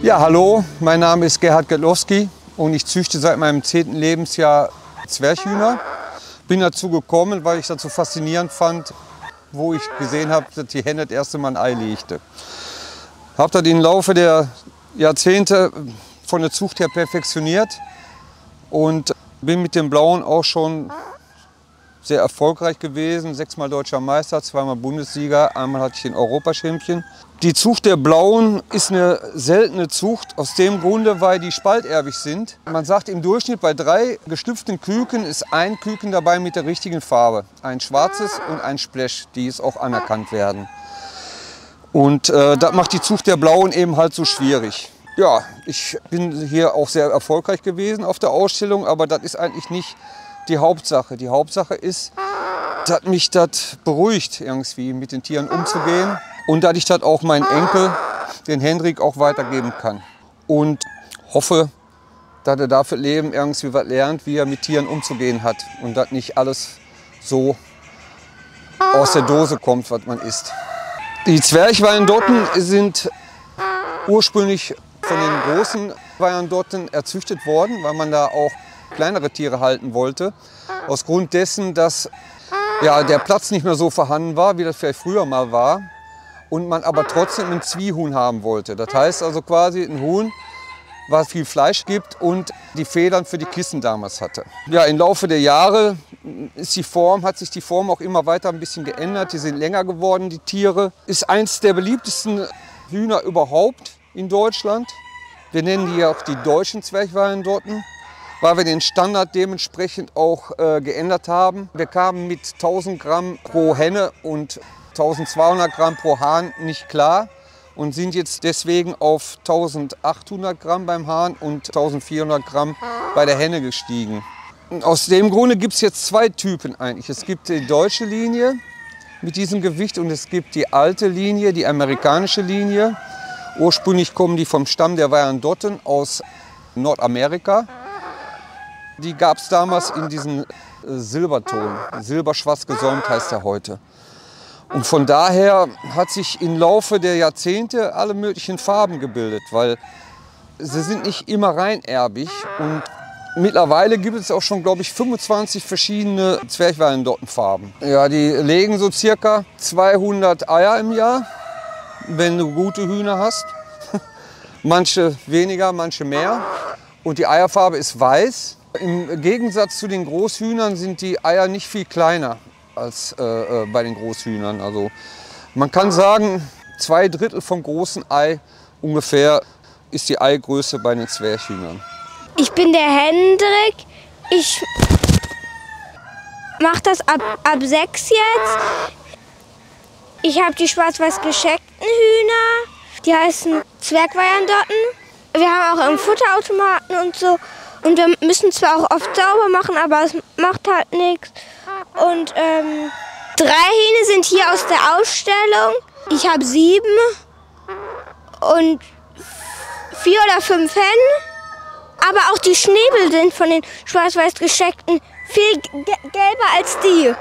Ja, hallo, mein Name ist Gerhard Getlowski und ich züchte seit meinem zehnten Lebensjahr Zwerchhühner. Bin dazu gekommen, weil ich das so faszinierend fand, wo ich gesehen habe, dass die Henne das erste Mal ein Ei legte. Habe das im Laufe der Jahrzehnte von der Zucht her perfektioniert und bin mit dem Blauen auch schon sehr erfolgreich gewesen. Sechsmal deutscher Meister, zweimal Bundessieger, einmal hatte ich den Europachampion. Die Zucht der Blauen ist eine seltene Zucht, aus dem Grunde, weil die spalterbig sind. Man sagt im Durchschnitt bei drei gestüpften Küken ist ein Küken dabei mit der richtigen Farbe. Ein schwarzes und ein Splash, die es auch anerkannt werden. Und äh, das macht die Zucht der Blauen eben halt so schwierig. Ja, ich bin hier auch sehr erfolgreich gewesen auf der Ausstellung, aber das ist eigentlich nicht die Hauptsache. Die Hauptsache ist, dass mich das beruhigt, irgendwie mit den Tieren umzugehen und dass ich das auch meinen Enkel, den Hendrik, auch weitergeben kann. Und hoffe, dass er dafür Leben irgendwie was lernt, wie er mit Tieren umzugehen hat und dass nicht alles so aus der Dose kommt, was man isst. Die Zwerchweindotten sind ursprünglich von den großen Wyandotten erzüchtet worden, weil man da auch kleinere Tiere halten wollte. Aus Grund dessen, dass ja, der Platz nicht mehr so vorhanden war, wie das vielleicht früher mal war. Und man aber trotzdem ein Zwiehuhn haben wollte. Das heißt also quasi ein Huhn, was viel Fleisch gibt und die Federn für die Kissen damals hatte. Ja, im Laufe der Jahre ist die Form, hat sich die Form auch immer weiter ein bisschen geändert. Die sind länger geworden, die Tiere. Ist eins der beliebtesten Hühner überhaupt in Deutschland. Wir nennen die ja auch die deutschen Zwerchwallendotten weil wir den Standard dementsprechend auch äh, geändert haben. Wir kamen mit 1000 Gramm pro Henne und 1200 Gramm pro Hahn nicht klar und sind jetzt deswegen auf 1800 Gramm beim Hahn und 1400 Gramm bei der Henne gestiegen. Aus dem Grunde gibt es jetzt zwei Typen eigentlich. Es gibt die deutsche Linie mit diesem Gewicht und es gibt die alte Linie, die amerikanische Linie. Ursprünglich kommen die vom Stamm der Wyandotten aus Nordamerika. Die gab es damals in diesem äh, Silberton. Silberschwarz gesäumt heißt er heute. Und von daher hat sich im Laufe der Jahrzehnte alle möglichen Farben gebildet, weil sie sind nicht immer reinerbig. Und mittlerweile gibt es auch schon, glaube ich, 25 verschiedene Zwerchwallendottenfarben. Ja, die legen so circa 200 Eier im Jahr, wenn du gute Hühner hast. manche weniger, manche mehr. Und die Eierfarbe ist weiß. Im Gegensatz zu den Großhühnern sind die Eier nicht viel kleiner als äh, äh, bei den Großhühnern. Also man kann sagen, zwei Drittel vom großen Ei ungefähr ist die Eigröße bei den Zwerchhühnern. Ich bin der Hendrik. Ich mache das ab, ab sechs jetzt. Ich habe die schwarz-weiß gescheckten Hühner. Die heißen Zwergweierndotten. Wir haben auch einen Futterautomaten und so. Und wir müssen zwar auch oft sauber machen, aber es macht halt nichts. Und ähm, drei Hähne sind hier aus der Ausstellung. Ich habe sieben und vier oder fünf Hennen. Aber auch die Schnäbel sind von den schwarz-weiß gescheckten viel gelber als die.